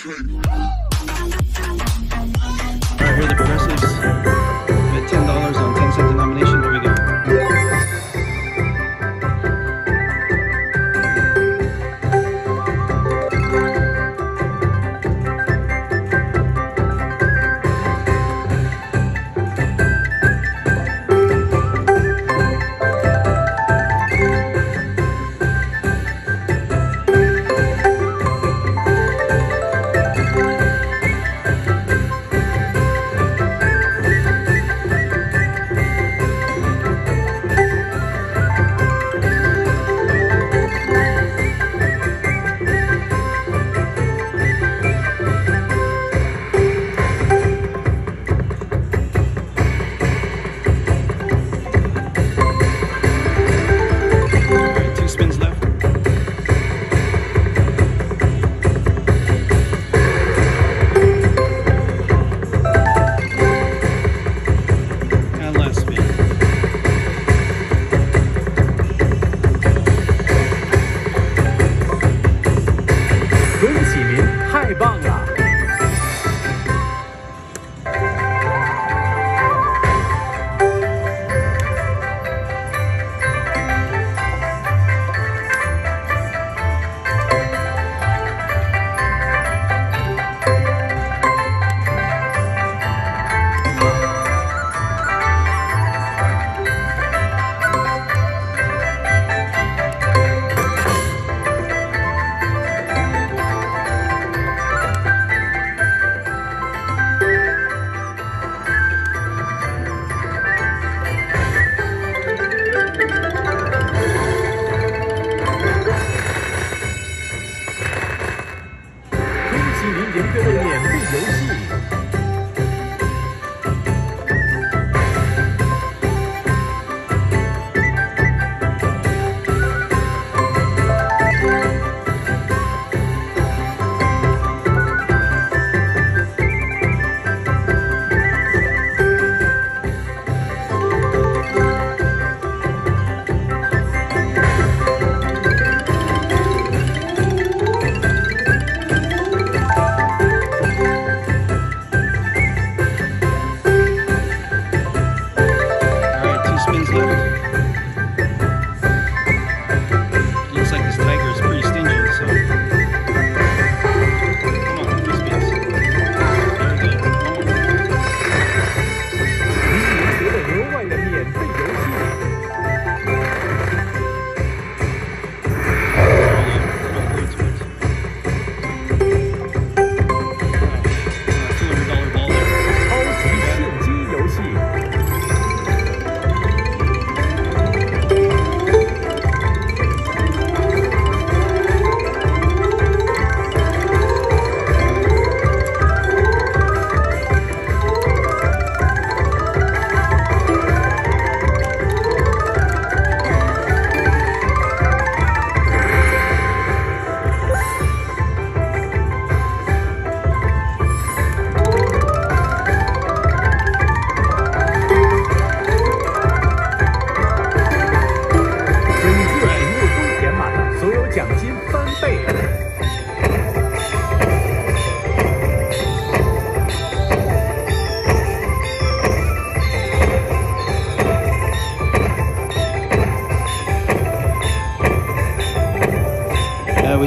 K. bang. 赢得免费游戏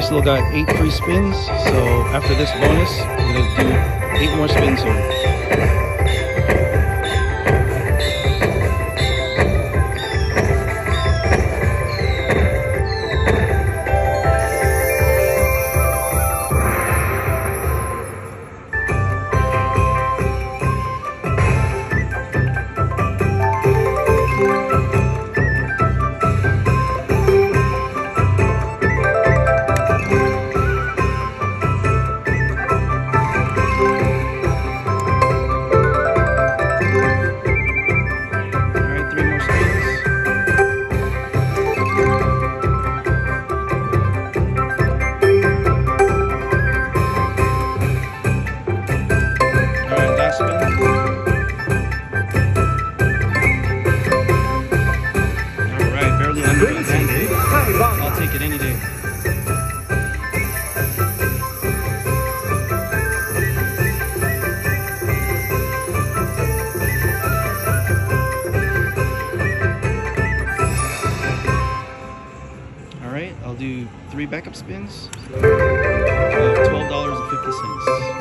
still got eight free spins, so after this bonus, we're gonna do eight more spins here. do three backup spins of uh, $12.50.